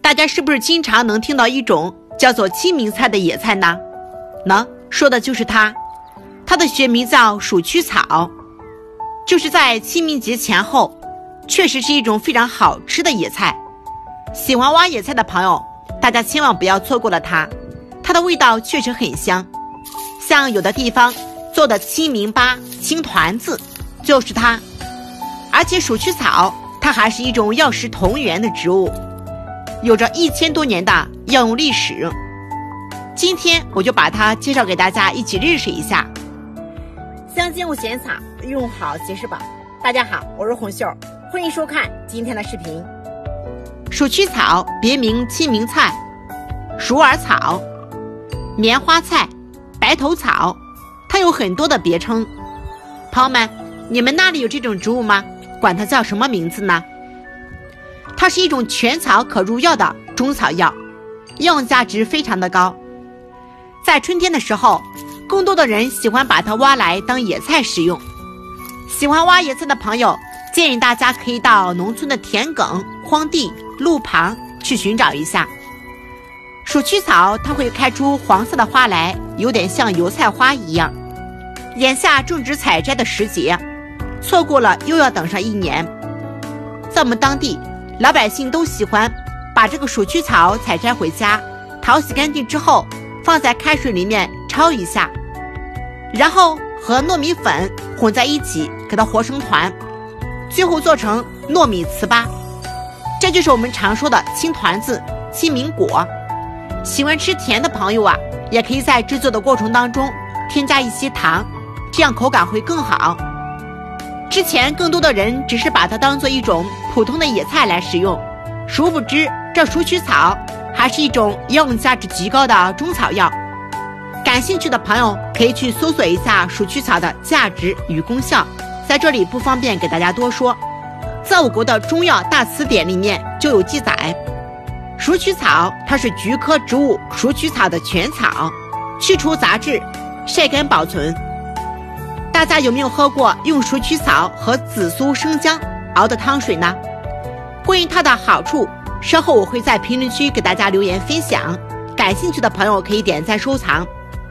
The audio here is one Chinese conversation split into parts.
大家是不是经常能听到一种叫做清明菜的野菜呢？能说的就是它，它的学名叫鼠曲草，就是在清明节前后，确实是一种非常好吃的野菜。喜欢挖野菜的朋友，大家千万不要错过了它，它的味道确实很香。像有的地方做的清明粑、青团子，就是它。而且鼠曲草，它还是一种药食同源的植物。有着一千多年的药用历史，今天我就把它介绍给大家，一起认识一下。香精五咸草，用好即是宝。大家好，我是红秀，欢迎收看今天的视频。鼠曲草别名清明菜、鼠耳草、棉花菜、白头草，它有很多的别称。朋友们，你们那里有这种植物吗？管它叫什么名字呢？它是一种全草可入药的中草药，药用价值非常的高。在春天的时候，更多的人喜欢把它挖来当野菜食用。喜欢挖野菜的朋友，建议大家可以到农村的田埂、荒地、路旁去寻找一下。鼠曲草它会开出黄色的花来，有点像油菜花一样。眼下正值采摘的时节，错过了又要等上一年。在我们当地。老百姓都喜欢把这个鼠曲草采摘回家，淘洗干净之后，放在开水里面焯一下，然后和糯米粉混在一起，给它和成团，最后做成糯米糍粑。这就是我们常说的青团子、清明果。喜欢吃甜的朋友啊，也可以在制作的过程当中添加一些糖，这样口感会更好。之前更多的人只是把它当做一种普通的野菜来食用，殊不知这鼠曲草还是一种药用价值极高的中草药。感兴趣的朋友可以去搜索一下鼠曲草的价值与功效，在这里不方便给大家多说。在我国的中药大词典里面就有记载，鼠曲草它是菊科植物鼠曲草的全草，去除杂质，晒干保存。大家有没有喝过用鼠曲草和紫苏、生姜熬的汤水呢？关于它的好处，稍后我会在评论区给大家留言分享。感兴趣的朋友可以点赞收藏。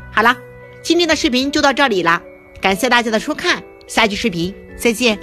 好了，今天的视频就到这里了，感谢大家的收看，下期视频再见。